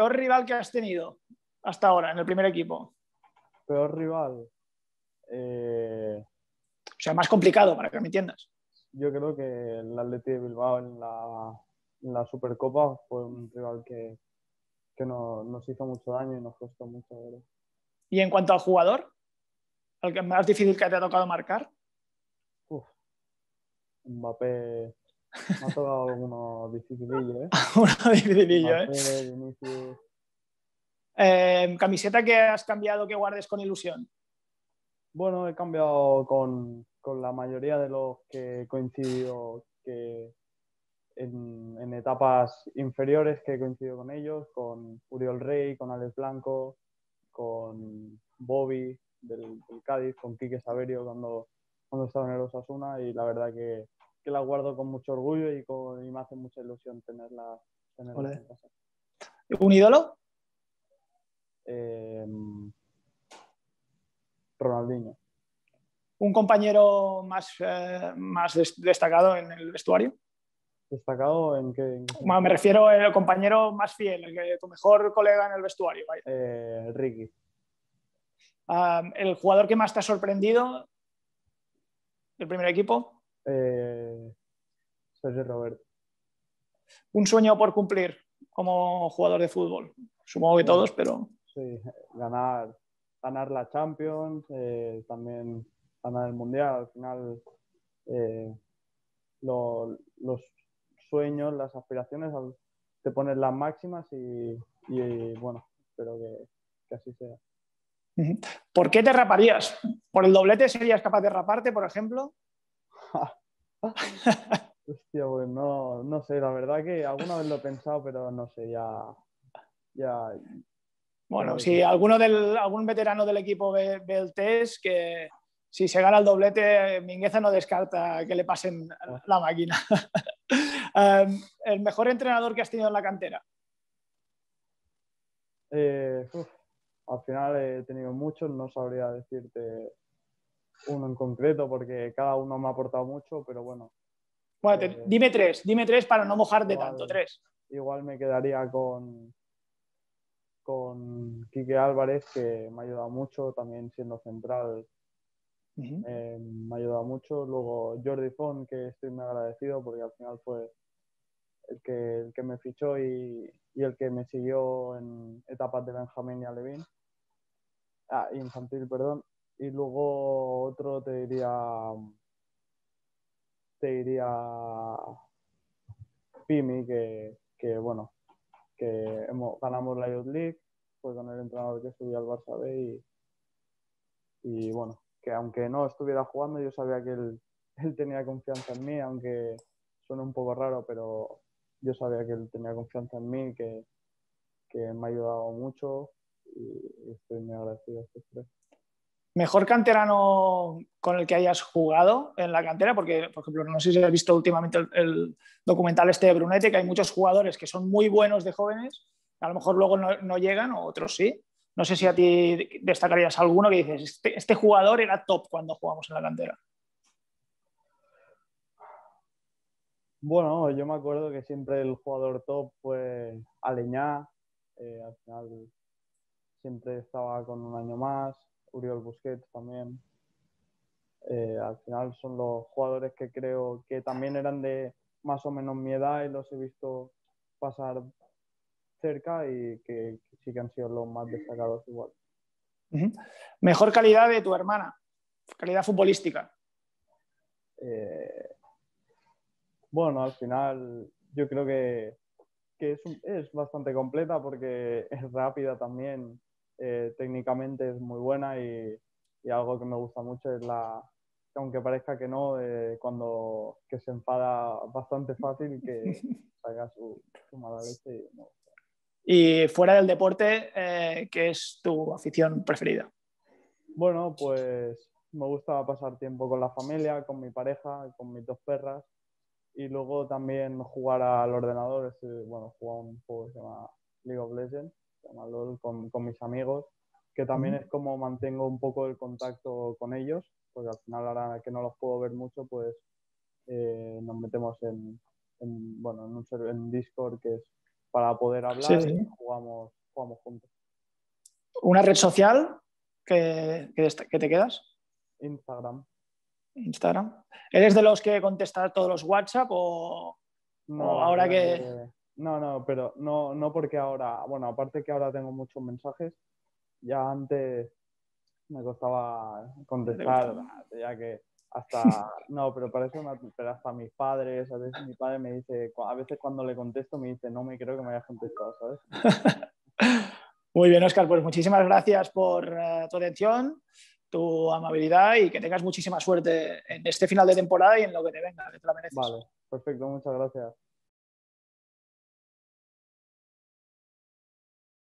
peor rival que has tenido hasta ahora en el primer equipo. Peor rival. Eh, O sea, más complicado para que me entiendas. yo creo que el Atleti de Bilbao en la, en la Supercopa fue un rival que, que no- nos hizo mucho daño y nos costó mucho. verdad. Y en cuanto al jugador, el que más difícil que te ha tocado marcar, Uf. Mbappé me ha tocado alguno dificilillo, ¿eh? uno dificilillo, ¿eh? Vinicius. Eh, Camiseta que has cambiado que guardes con ilusión. Bueno, he cambiado con, con la mayoría de los que he coincidido que en, en etapas inferiores que he coincidido con ellos, con Uriol Rey, con Alex Blanco, con Bobby del, del Cádiz, con Quique Saverio cuando, cuando estaba en el Osasuna y la verdad que, que la guardo con mucho orgullo y, con- y me hace mucha ilusión tenerla, tenerla en casa. ¿Un ídolo? Eh, Ronaldinho. ¿Un compañero más, eh, más des- destacado en el vestuario? ¿Destacado en qué? en qué Bueno, me refiero al compañero más fiel, el que, tu mejor colega en el vestuario. vaya. Eh, Ricky. Ah, ¿El jugador que más te ha sorprendido del primer equipo? Eh, Sergio Roberto. ¿Un sueño por cumplir como jugador de fútbol? Supongo que todos, pero Sí, ganar, ganar la Champions, eh, también ganar el Mundial. Al final, eh, lo- los sueños, las aspiraciones, te pones las máximas y, y, bueno, espero que, que así sea. ¿por qué te raparías? ¿Por el doblete serías capaz de raparte, por ejemplo? Hostia, pues no, no sé, la verdad que alguna vez lo he pensado, pero no sé, ya, ya, Bueno, si sí. alguno del, algún veterano del equipo ve, ve el test, que si se gana el doblete, Mingueza no descarta que le pasen la máquina. Um, el mejor entrenador que has tenido en la cantera. Eh, uf, al final he tenido muchos, no sabría decirte uno en concreto porque cada uno me ha aportado mucho, pero bueno, Bueno, Eh, dime tres, dime tres para no mojarte igual. tanto. Tres. igual me quedaría con, con Quique Álvarez, que me ha ayudado mucho, también siendo central, eh, me ha ayudado mucho. Luego Jordi Font, que estoy muy agradecido porque al final fue el que, el que me fichó y, y el que me siguió en etapas de Benjamín y Alevín. Ah, infantil, perdón. Y luego otro te diría. Te diría. Pimi, que, que, bueno, que ganamos la Youth League, fue con el entrenador que subí al Barça B y, y bueno, que aunque no estuviera jugando, yo sabía que él, él tenía confianza en mí, aunque suena un poco raro, pero yo sabía que él tenía confianza en mí, que, que me ha ayudado mucho y estoy muy agradecido a estos tres. Mejor canterano con el que hayas jugado en la cantera, porque, por ejemplo, no sé si has visto últimamente el, documental este de Brunete, que hay muchos jugadores que son muy buenos de jóvenes, a lo mejor luego no, no llegan, o otros sí. No sé si a ti destacarías alguno que dices, este, este jugador era top cuando jugamos en la cantera. Bueno, yo me acuerdo que siempre el jugador top fue Aleñá, eh, al final siempre estaba con un año más, Uriol Busquets también. Eh, al final son los jugadores que creo que también eran de más o menos mi edad y los he visto pasar cerca y que, que sí que han sido los más destacados igual. Mejor calidad de tu hermana, calidad futbolística. Eh, bueno, al final yo creo que, que es, es bastante completa porque es rápida también, eh, técnicamente es muy buena y, y algo que me gusta mucho es la, que aunque parezca que no, eh, cuando que se enfada bastante fácil que saca su, su mala leche. y gusta. Y fuera del deporte, eh, ¿qué es tu afición preferida? Bueno, pues me gusta pasar tiempo con la familia, con mi pareja, con mis dos perras y luego también jugar al ordenador. Es, bueno, jugar un juego que se llama League of Legends, llama LOL, con, con mis amigos, que también es como mantengo un poco el contacto con ellos, porque al final ahora que no los puedo ver mucho, pues eh, nos metemos en, en, bueno, en, un en Discord, que es para poder hablar y jugamos, jugamos juntos. ¿Una red social que, que, te quedas? Instagram. Instagram. ¿Eres de los que contestas todos los WhatsApp o, no, ahora que... No, no, pero no, no porque ahora, bueno, aparte que ahora tengo muchos mensajes, ya antes me costaba contestar, ya que hasta, no, pero parece una, pero hasta mis padres, a veces mi padre me dice, a veces cuando le contesto me dice, no me creo que me hayas contestado, ¿sabes? Muy bien, Oscar, pues muchísimas gracias por eh, tu atención, tu amabilidad y que tengas muchísima suerte en este final de temporada y en lo que te venga, que te la mereces. Vale, perfecto, muchas gracias.